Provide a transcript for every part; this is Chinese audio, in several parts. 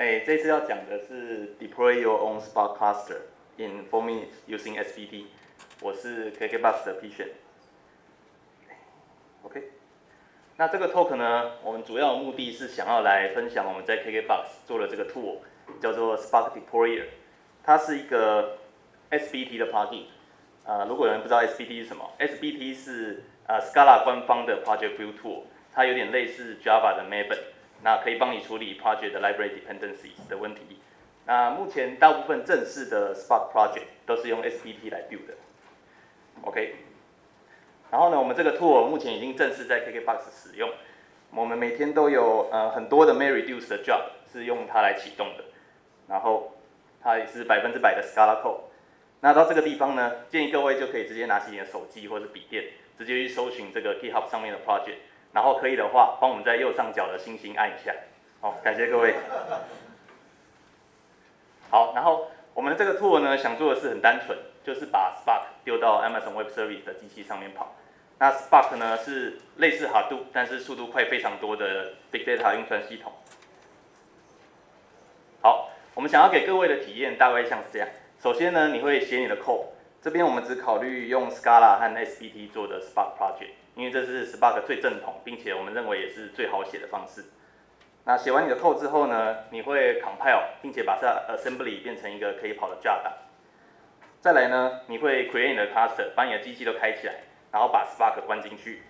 哎，这次要讲的是 Deploy your own Spark cluster in four minutes using SBT。我是 KKBox 的 P 选。OK，那这个 talk 呢，我们主要目的是想要来分享我们在 KKBox 做的这个 tool，叫做 Spark Deployer。它是一个 SBT 的 plugin。呃，如果有人不知道 SBT 是什么，SBT 是呃 Scala 官方的 project build tool，它有点类似 Java 的 Maven，那可以帮你处理 project 的 library dependencies 的问题。那目前大部分正式的 Spark project 都是用 SBT 来 build 的。OK，然后呢，我们这个 tool 目前已经正式在 KKBox 使用，我们每天都有呃很多的 MapReduce 的 job 是用它来启动的，然后它也是百分之百的 Scala code。那到这个地方呢，建议各位就可以直接拿起你的手机或者笔电，直接去搜寻这个 GitHub 上面的 project，然后可以的话，帮我们在右上角的星星按一下，好，感谢各位。好，然后我们这个 tool 呢，想做的是很单纯，就是把 Spark 丢到 Amazon Web Service 的机器上面跑。那 Spark 呢是类似 Hadoop，但是速度快非常多的 Big Data 运算系统。好，我们想要给各位的体验大概像是这样。首先呢，你会写你的 code，这边我们只考虑用 Scala 和 SBT 做的 Spark project，因为这是 Spark 最正统，并且我们认为也是最好写的方式。那写完你的 code 之后呢，你会 compile，并且把这 assembly 变成一个可以跑的 Jar。再来呢，你会 create 你的 cluster，把你的机器都开起来，然后把 Spark 关进去。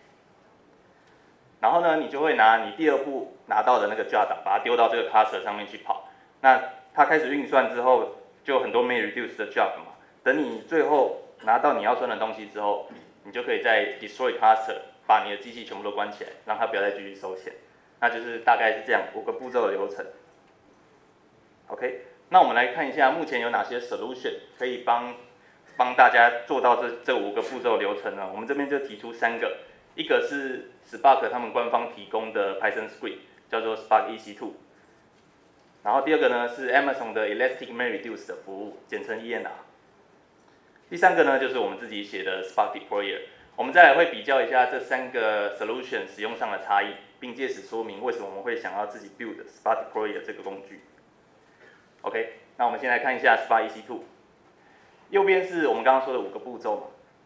然后呢，你就会拿你第二步拿到的那个 Jar，把它丢到这个 cluster 上面去跑。那它开始运算之后，就很多 m reduce 的 job 嘛，等你最后拿到你要算的东西之后，你就可以在 Destroy Cluster 把你的机器全部都关起来，让它不要再继续收钱。那就是大概是这样五个步骤的流程。OK，那我们来看一下目前有哪些 solution 可以帮帮大家做到这这五个步骤流程呢？我们这边就提出三个，一个是 Spark 他们官方提供的 Python script，叫做 Spark EC2。然后第二个呢是 Amazon 的 Elastic MapReduce 的服务，简称 ENR。第三个呢就是我们自己写的 Spark Deployer。我们再来会比较一下这三个 solution 使用上的差异，并借此说明为什么我们会想要自己 build Spark Deployer 这个工具。OK，那我们先来看一下 Spark EC2。右边是我们刚刚说的五个步骤嘛。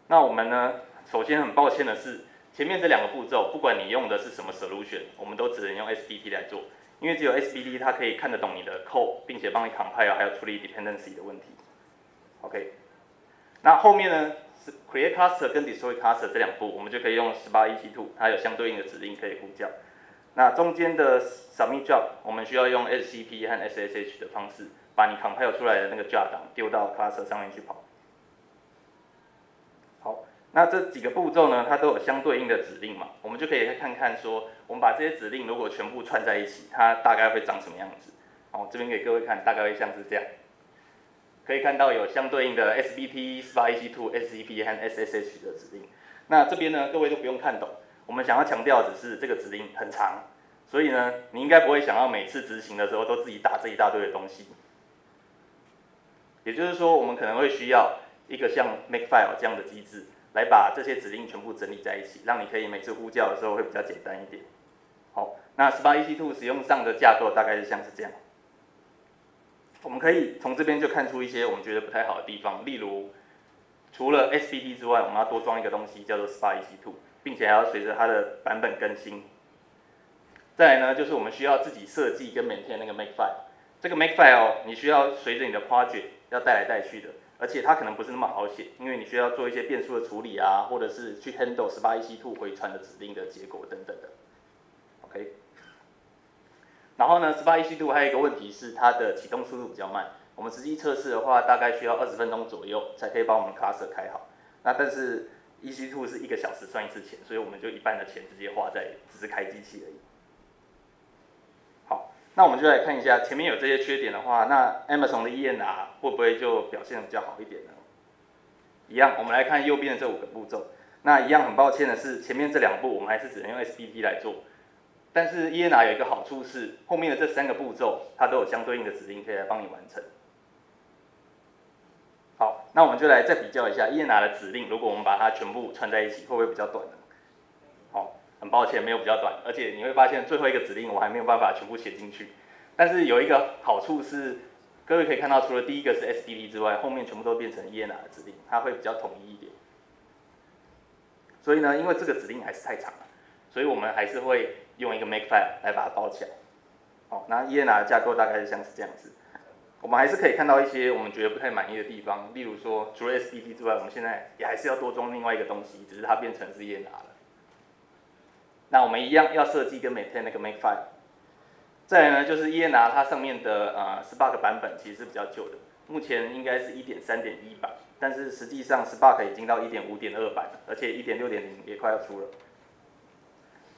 那我们呢，首先很抱歉的是，前面这两个步骤，不管你用的是什么 solution，我们都只能用 SBT 来做。因为只有 SBT 它可以看得懂你的 code，并且帮你 compile，还有处理 dependency 的问题。OK，那后面呢是 create cluster 跟 destroy cluster 这两步，我们就可以用 Spark EC2，它有相对应的指令可以呼叫。那中间的 submit job，我们需要用 SCP 和 SSH 的方式，把你 compile 出来的那个 job 档丢到 cluster 上面去跑。好那这几个步骤呢，它都有相对应的指令嘛，我们就可以看看说，我们把这些指令如果全部串在一起，它大概会长什么样子？哦，这边给各位看，大概会像是这样，可以看到有相对应的 S B P、SPARC2、SCP 和 SSH 的指令。那这边呢，各位都不用看懂，我们想要强调只是这个指令很长，所以呢，你应该不会想要每次执行的时候都自己打这一大堆的东西。也就是说，我们可能会需要一个像 Makefile 这样的机制。来把这些指令全部整理在一起，让你可以每次呼叫的时候会比较简单一点。好，那 Spark EC2 使用上的架构大概是像是这样。我们可以从这边就看出一些我们觉得不太好的地方，例如除了 SBT 之外，我们要多装一个东西叫做 Spark EC2，并且还要随着它的版本更新。再来呢，就是我们需要自己设计跟每天那个 Makefile，这个 Makefile 你需要随着你的 project 要带来带去的。而且它可能不是那么好写，因为你需要做一些变数的处理啊，或者是去 handle Spark EC2 回传的指令的结果等等的。OK。然后呢，Spark EC2 还有一个问题是它的启动速度比较慢，我们实际测试的话大概需要二十分钟左右才可以把我们的 cluster 开好。那但是 EC2 是一个小时算一次钱，所以我们就一半的钱直接花在只是开机器而已。好那我们就来看一下，前面有这些缺点的话，那 Amazon 的 ENR 会不会就表现的比较好一点呢？一样，我们来看右边的这五个步骤。那一样很抱歉的是，前面这两步我们还是只能用 SBT 来做。但是 ENR 有一个好处是，后面的这三个步骤它都有相对应的指令可以来帮你完成。好，那我们就来再比较一下 ENR 的指令，如果我们把它全部串在一起，会不会比较短呢？好很抱歉，没有比较短，而且你会发现最后一个指令我还没有办法全部写进去。但是有一个好处是，各位可以看到，除了第一个是 SBT 之外，后面全部都变成 ENR 的指令，它会比较统一一点。所以呢，因为这个指令还是太长了，所以我们还是会用一个 Makefile 来把它包起来。好，那 ENR 的架构大概是像是这样子。我们还是可以看到一些我们觉得不太满意的地方，例如说，除了 SBT 之外，我们现在也还是要多装另外一个东西，只是它变成是 ENR 了。那我们一样要设计跟 maintain 那个 Makefile。再来呢，就是 ENR 它上面的呃 Spark 版本其实是比较旧的，目前应该是一点三点一版，但是实际上 Spark 已经到一点五点二版了，而且一点六点零也快要出了。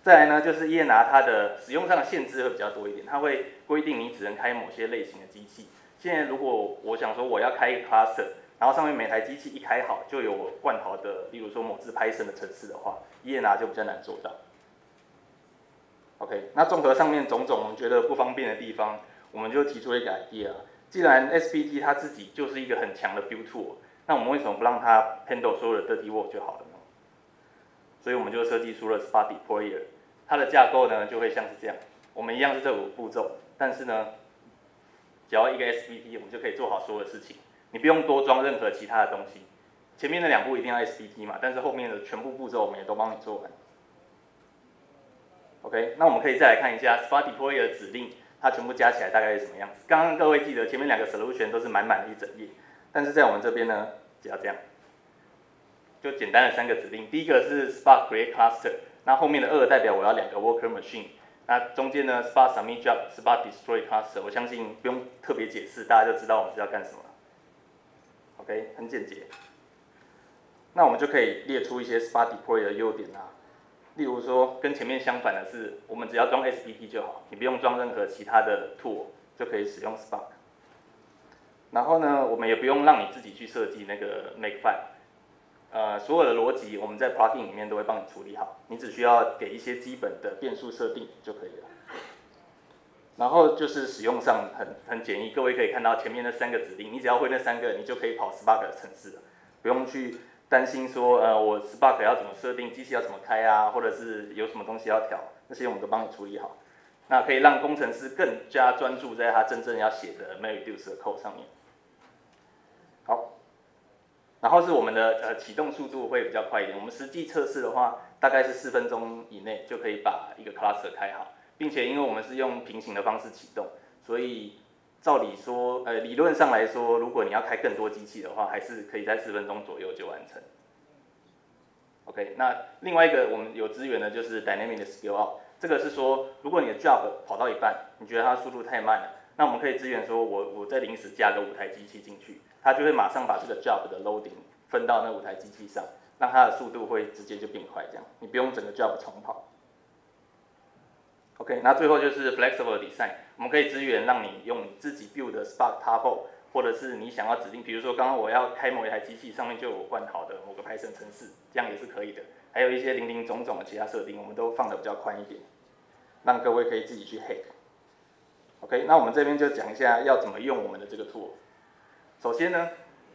再来呢，就是 ENR 它的使用上的限制会比较多一点，它会规定你只能开某些类型的机器。现在如果我想说我要开一个 cluster，然后上面每台机器一开好就有灌好的，例如说某字 Python 的程式的话，ENR 就比较难做到。OK，那综合上面种种我们觉得不方便的地方，我们就提出一个 idea。既然 SPT 它自己就是一个很强的 build tool，那我们为什么不让它 handle 所有的 dirty work 就好了呢？所以我们就设计出了 Spark Deployer，它的架构呢就会像是这样。我们一样是这五步骤，但是呢，只要一个 SPT，我们就可以做好所有的事情。你不用多装任何其他的东西。前面的两步一定要 SPT 嘛，但是后面的全部步骤我们也都帮你做完。OK，那我们可以再来看一下 Spark Deploy 的指令，它全部加起来大概是什么样子？刚刚各位记得前面两个 solution 都是满满的一整页，但是在我们这边呢，只要这样，就简单的三个指令。第一个是 Spark Create Cluster，那后面的二代表我要两个 Worker Machine，那中间呢 Spark Submit Job，Spark Destroy Cluster，我相信不用特别解释，大家就知道我们是要干什么。OK，很简洁。那我们就可以列出一些 Spark Deploy 的优点啊。例如说，跟前面相反的是，我们只要装 SPT 就好，你不用装任何其他的 tool 就可以使用 Spark。然后呢，我们也不用让你自己去设计那个 Makefile，呃，所有的逻辑我们在 Plugin 里面都会帮你处理好，你只需要给一些基本的变数设定就可以了。然后就是使用上很很简易，各位可以看到前面那三个指令，你只要会那三个，你就可以跑 Spark 的程式了，不用去。担心说，呃，我 Spark 要怎么设定，机器要怎么开啊，或者是有什么东西要调，那些我们都帮你处理好。那可以让工程师更加专注在他真正要写的 MariaDuce 的 code 上面。然后是我们的呃启动速度会比较快一点。我们实际测试的话，大概是四分钟以内就可以把一个 cluster 开好，并且因为我们是用平行的方式启动，所以。照理说，呃，理论上来说，如果你要开更多机器的话，还是可以在四分钟左右就完成。OK，那另外一个我们有资源的就是 Dynamic Scale Up，这个是说，如果你的 Job 跑到一半，你觉得它速度太慢了，那我们可以支援说，我我再临时加个五台机器进去，它就会马上把这个 Job 的 Loading 分到那五台机器上，让它的速度会直接就变快，这样你不用整个 Job 重跑。OK，那最后就是 Flexible Design，我们可以支援让你用自己 build 的 Spark Turbo，或者是你想要指定，比如说刚刚我要开某一台机器，上面就有灌好的某个 Python 程式，这样也是可以的。还有一些零零总总的其他设定，我们都放的比较宽一点，让各位可以自己去 hack。OK，那我们这边就讲一下要怎么用我们的这个 tool。首先呢，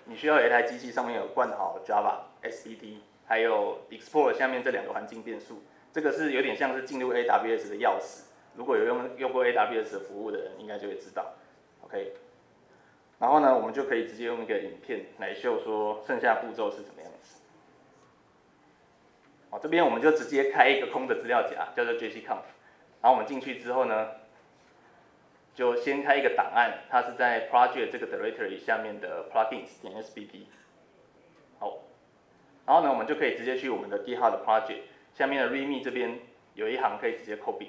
你需要有一台机器上面有灌好 Java、SBT，还有 Explore 下面这两个环境变数。这个是有点像是进入 AWS 的钥匙，如果有用用过 AWS 的服务的人，应该就会知道。OK，然后呢，我们就可以直接用一个影片来秀说剩下步骤是怎么样子。好，这边我们就直接开一个空的资料夹，叫做 JCConf。然后我们进去之后呢，就先开一个档案，它是在 Project 这个 Directory 下面的 Plugins 点 SBT。好，然后呢，我们就可以直接去我们的 GitHub 的 Project。下面的 README 这边有一行可以直接 copy，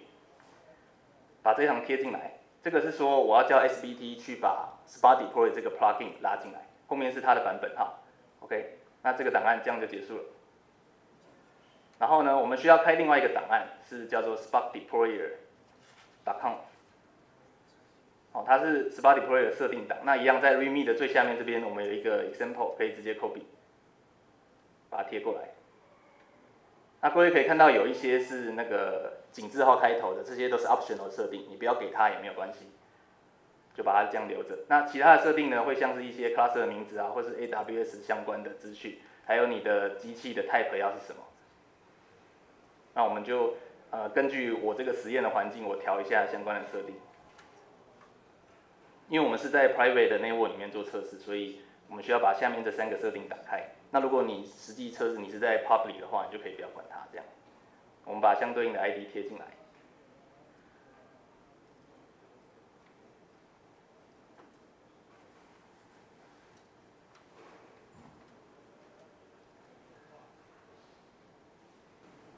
把这一行贴进来。这个是说我要叫 SBT 去把 Spark Deploy 这个 plugin 拉进来，后面是它的版本哈。OK，那这个档案这样就结束了。然后呢，我们需要开另外一个档案，是叫做 Spark Deployer.com。它是 Spark Deployer 的设定档。那一样在 README 的最下面这边，我们有一个 example 可以直接 copy，把它贴过来。那各位可以看到有一些是那个井字号开头的，这些都是 optional 设定，你不要给它也没有关系，就把它这样留着。那其他的设定呢，会像是一些 class 的名字啊，或是 AWS 相关的资讯，还有你的机器的 type 要是什么。那我们就呃根据我这个实验的环境，我调一下相关的设定。因为我们是在 private 的 network 里面做测试，所以我们需要把下面这三个设定打开。那如果你实际测试你是在 public 的话，你就可以不要管它这样。我们把相对应的 ID 贴进来。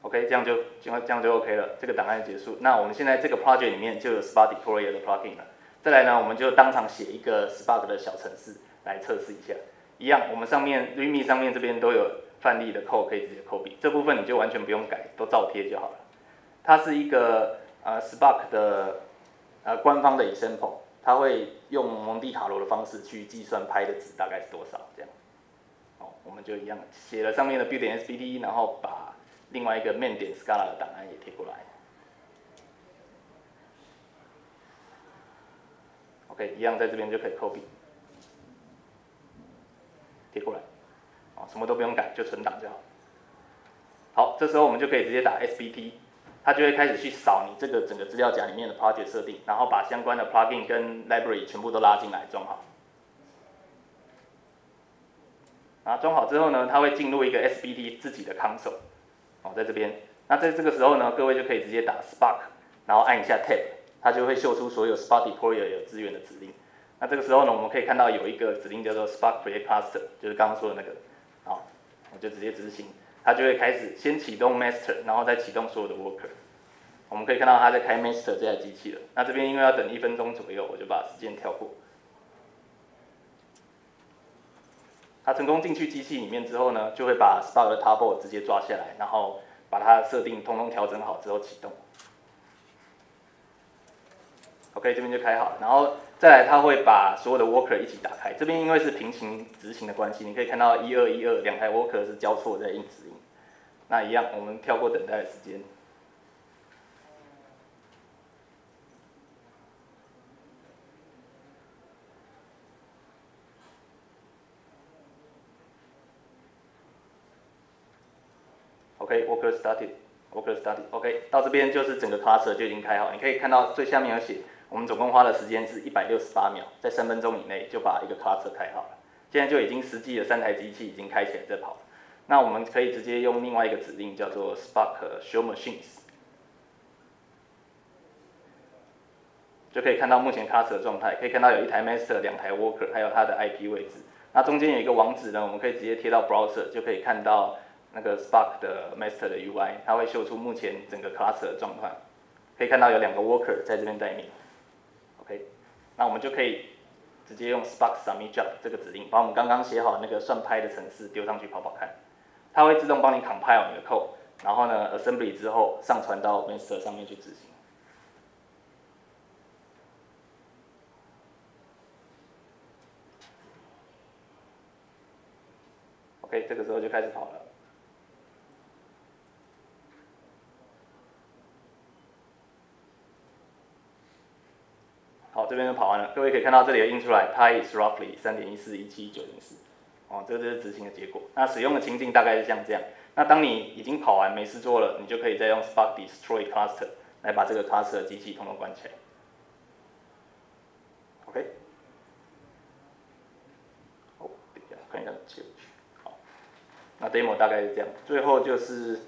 OK，这样就这样就 OK 了，这个档案结束。那我们现在这个 project 里面就有 Spark Deployer 的 plugin 了。再来呢，我们就当场写一个 Spark 的小程式来测试一下。一样，我们上面 Rime 上面这边都有范例的 code 可以直接 copy，这部分你就完全不用改，都照贴就好了。它是一个呃 Spark 的呃官方的 example，它会用蒙地卡罗的方式去计算拍的值大概是多少这样。哦，我们就一样写了上面的 build 点 SBT，然后把另外一个 main 点 Scala 的档案也贴过来。OK，一样在这边就可以 copy，贴过来，啊，什么都不用改，就存档就好。好，这时候我们就可以直接打 SBT，它就会开始去扫你这个整个资料夹里面的 project 设定，然后把相关的 plugin 跟 library 全部都拉进来装好。啊，装好之后呢，它会进入一个 SBT 自己的 console。哦，在这边，那在这个时候呢，各位就可以直接打 Spark，然后按一下 Tab，它就会秀出所有 Spark Deployer 有资源的指令。那这个时候呢，我们可以看到有一个指令叫做 Spark Create Cluster，就是刚刚说的那个。好，我就直接执行，它就会开始先启动 Master，然后再启动所有的 Worker。我们可以看到它在开 Master 这台机器了。那这边因为要等一分钟左右，我就把时间跳过。它成功进去机器里面之后呢，就会把 Spark 的 Table 直接抓下来，然后把它设定通通调整好之后启动。OK，这边就开好了，然后再来它会把所有的 Worker 一起打开。这边因为是平行执行的关系，你可以看到一二一二两台 Worker 是交错在印指令。那一样，我们跳过等待的时间。OK，Worker started，Worker started，OK，到这边就是整个 cluster 就已经开好。你可以看到最下面有写，我们总共花的时间是一百六十八秒，在三分钟以内就把一个 cluster 开好了。现在就已经实际的三台机器已经开起来在跑。那我们可以直接用另外一个指令叫做 Spark Show Machines，就可以看到目前 cluster 的状态。可以看到有一台 Master，两台 Worker，还有它的 IP 位置。那中间有一个网址呢，我们可以直接贴到 Browser，就可以看到。那个 Spark 的 Master 的 UI，它会秀出目前整个 Cluster 的状况，可以看到有两个 Worker 在这边待命。OK，那我们就可以直接用 Spark Submit Job 这个指令，把我们刚刚写好那个算拍的程式丢上去跑跑看，它会自动帮你 compile 你的 code，然后呢 Assembly 之后上传到 Master 上面去执行。OK，这个时候就开始跑了。好，这边就跑完了。各位可以看到这里有印出来，pi is roughly 三点一四一七九零四。哦，这个就是执行的结果。那使用的情境大概是像这样。那当你已经跑完没事做了，你就可以再用 Spark destroy cluster 来把这个 cluster 机器统统关起来。OK。哦，等一下，看一下切不去。好，那 demo 大概是这样。最后就是。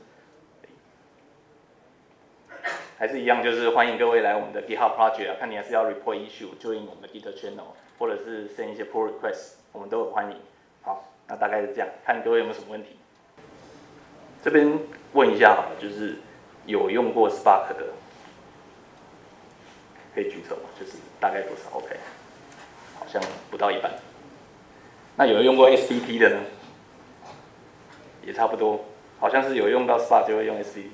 还是一样，就是欢迎各位来我们的 GitHub Project 啊，看你还是要 report issue，就 in 我们的 Git channel，或者是 send 一些 pull request，我们都很欢迎。好，那大概是这样，看各位有没有什么问题。这边问一下好了，就是有用过 Spark 的，可以举手吗，就是大概多少？OK，好像不到一半。那有人用过 SBT 的呢？也差不多，好像是有用到 Spark 就会用 SBT。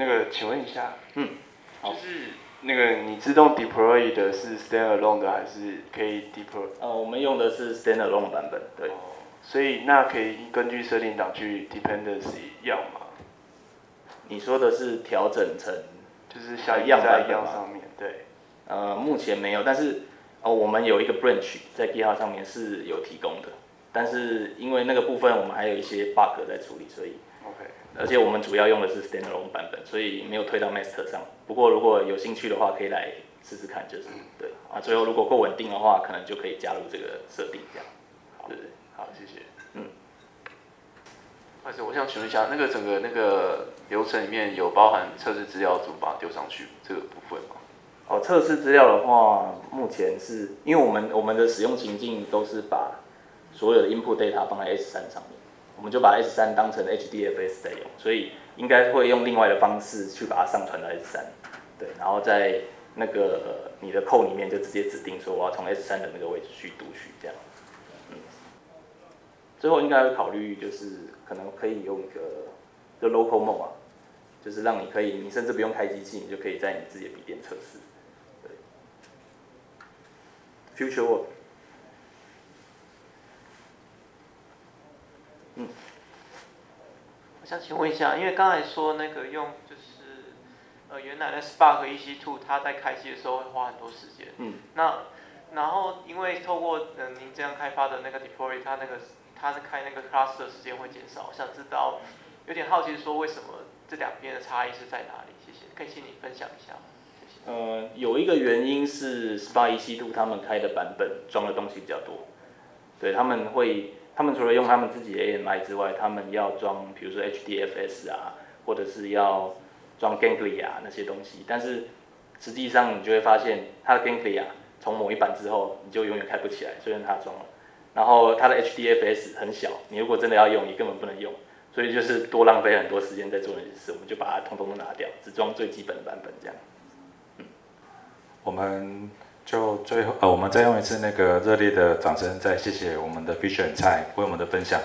那个，请问一下，嗯，就是那个你自动 deploy 的是 standalone 的还是可以 deploy？呃，我们用的是 standalone 版本，对。所以那可以根据设定档去 dependency 要吗？你说的是调整成就是像样在样上面对？呃，目前没有，但是哦，我们有一个 branch 在 GitHub 上面是有提供的，但是因为那个部分我们还有一些 bug 在处理，所以。而且我们主要用的是 standalone 版本，所以没有推到 master 上。不过如果有兴趣的话，可以来试试看，就是对啊，最后如果够稳定的话，可能就可以加入这个设定这样，对不对？好，谢谢。嗯。或者我想请问一下，那个整个那个流程里面有包含测试资料怎么把它丢上去这个部分吗？哦，测试资料的话，目前是因为我们我们的使用情境都是把所有的 input data 放在 S 三上面，我们就把 S 三当成 HDFS 在用，所以应该会用另外的方式去把它上传到 S 三，对，然后在那个你的扣里面就直接指定说我要从 S 三的那个位置去读取这样，嗯，最后应该会考虑就是可能可以用一个就 local mode 啊，就是让你可以你甚至不用开机器，你就可以在你自己的笔电测试，对，future work。嗯，我想请问一下，因为刚才说那个用就是呃原来的 Spark EC2，它在开机的时候会花很多时间。嗯。那然后因为透过嗯您这样开发的那个 Deploy，它那个它的开那个 Class 的时间会减少。我想知道，有点好奇说为什么这两边的差异是在哪里？谢谢，可以请你分享一下吗？呃，有一个原因是 Spark EC2 他们开的版本装的东西比较多，对他们会。他们除了用他们自己的 AMI 之外，他们要装，比如说 HDFS 啊，或者是要装 Ganglia 那些东西。但是实际上你就会发现，它的 Ganglia 从某一版之后，你就永远开不起来，虽然它装了。然后它的 HDFS 很小，你如果真的要用，你根本不能用。所以就是多浪费很多时间在做那些事，我们就把它通通都拿掉，只装最基本的版本这样。嗯，我们。就最后，呃，我们再用一次那个热烈的掌声，再谢谢我们的 Fisher 蔡为我们的分享。